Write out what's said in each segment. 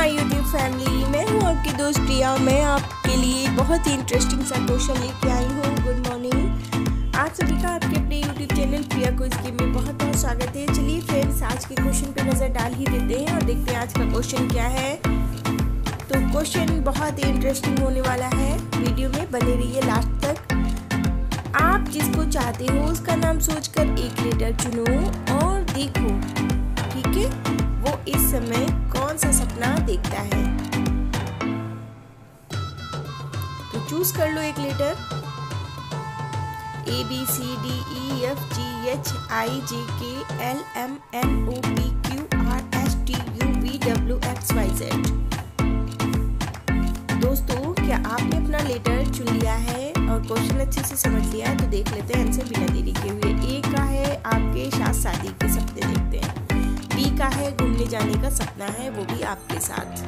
My YouTube family मैं हूँ आपकी दोस्त प्रिया मैं आपके लिए बहुत ही इंटरेस्टिंग सा क्वेश्चन लेके आई हूँ। गुड मॉर्निंग आज सभी का आपके अपने यूट्यूब चैनल प्रिया को इसके में बहुत बहुत स्वागत है। चलिए फ्रेंड्स आज के क्वेश्चन पे नज़र डाल ही देते हैं और देखते हैं आज का क्वेश्चन क्या है। तो क्वेश्चन बहुत ही इंटरेस्टिंग होने वाला है। वीडियो में बने रहिए लास्ट तक। आप जिसको चाहते हो, उसका नाम सोचकर एक लेटर चुनो और देखो। ठीक है? वो इस समय कौन सा सपना देखता है? तो चूज़ कर लो एक letter A B C D E F G H I J K L M N O P Q R S T U V W X Y Z दोस्तों, क्या आपने अपना लेटर चुन लिया है? और क्वेश्चन अच्छे से समझ लिया है तो देख लेते हैं आंसर बिना देरी के हुए। ए का है आपके साथ शादी के सपने देखते हैं। बी का है, घूमने जाने का सपना है, वो भी आपके साथ।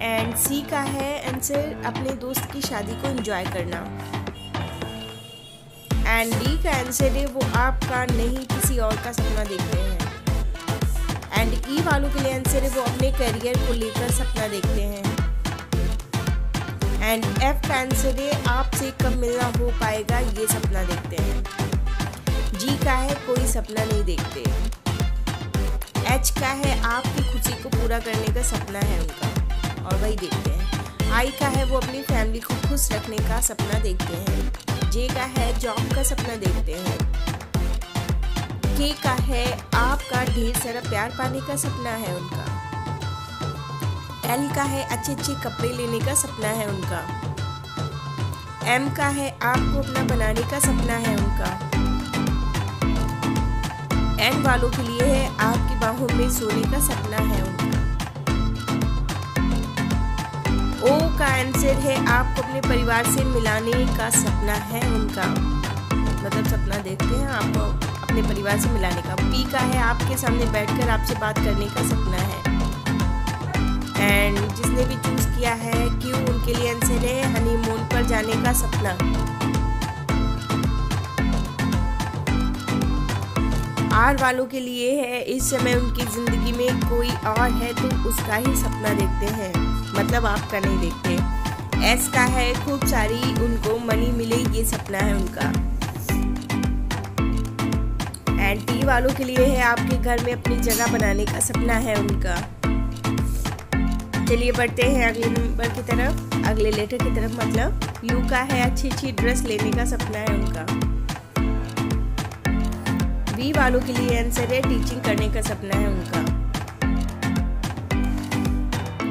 एंड सी का है आंसर अपने दोस्त की शादी को एंजॉय करना। एंड डी का आंसर है, वो आपका नहीं, किसी और का सपना देख रहे हैं। एंड ई e वालों के लिए आंसर है, वो अपने करियर को लेकर सपना देखते हैं। एंड एफ़ का आंसर है, आपसे कब मिलना हो पाएगा, ये सपना देखते हैं। जी का है, कोई सपना नहीं देखते। एच का है, आपकी खुशी को पूरा करने का सपना है उनका। और वही देखते हैं। आई का है, वो अपनी फैमिली को खुश रखने का सपना देखते हैं। जे का है जॉब का सपना देखते हैं। के का है, आपका ढेर सारा प्यार पाने का सपना है उनका। एल का है अच्छे अच्छे कपड़े लेने का सपना है उनका। एम का है, आपको अपना बनाने का सपना है उनका। एन वालों के लिए है, आपकी बाहों में सोने का सपना है ओ का आंसर है, आपको अपने परिवार से मिलाने का सपना है उनका। मतलब सपना देखते हैं, आपको अपने परिवार से मिलाने का। पी का है, आपके सामने बैठकर आपसे बात करने का सपना है। एंड जिसने भी चूज़ किया है क्यों उनके लिए आंसर है हनीमून पर जाने का सपना। आर वालों के लिए है, इस समय उनकी ज़िंदगी में कोई और है तो उसका ही सपना देखते हैं। मतलब आपका नहीं देखते। एस का है, खूब सारी उनको मनी मिले, ये सपना है उनका। एंड टी वालों के लिए है, आपके घर में अपनी जगह बनाने का सपना है उनका। चलिए बढ़ते हैं अगले नंबर की तरफ़। अगले लेटर की तरफ़ मतलब। यू का है अच्छी अच्छी ड्रेस लेने का सपना है उनका। बी वालों के लिए आंसर है टीचिंग करने का सपना है उनका।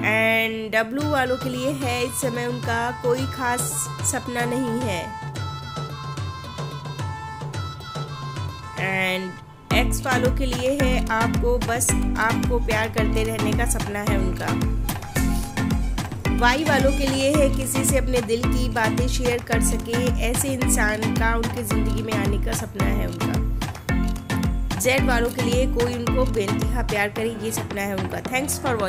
एंड डब्लू वालों के लिए है इस समय उनका कोई खास सपना नहीं है। एंड एक्स वालों के लिए है आपको बस आपको प्यार करते रहने का सपना है उनका। वाई वालों के लिए है किसी से अपने दिल की बातें शेयर कर सके ऐसे इंसान का उनकी ज़िंदगी में आने का सपना है उनका। जेड वालों के लिए कोई उनको बेनतहा प्यार करे, ये सपना है उनका। Thanks for watching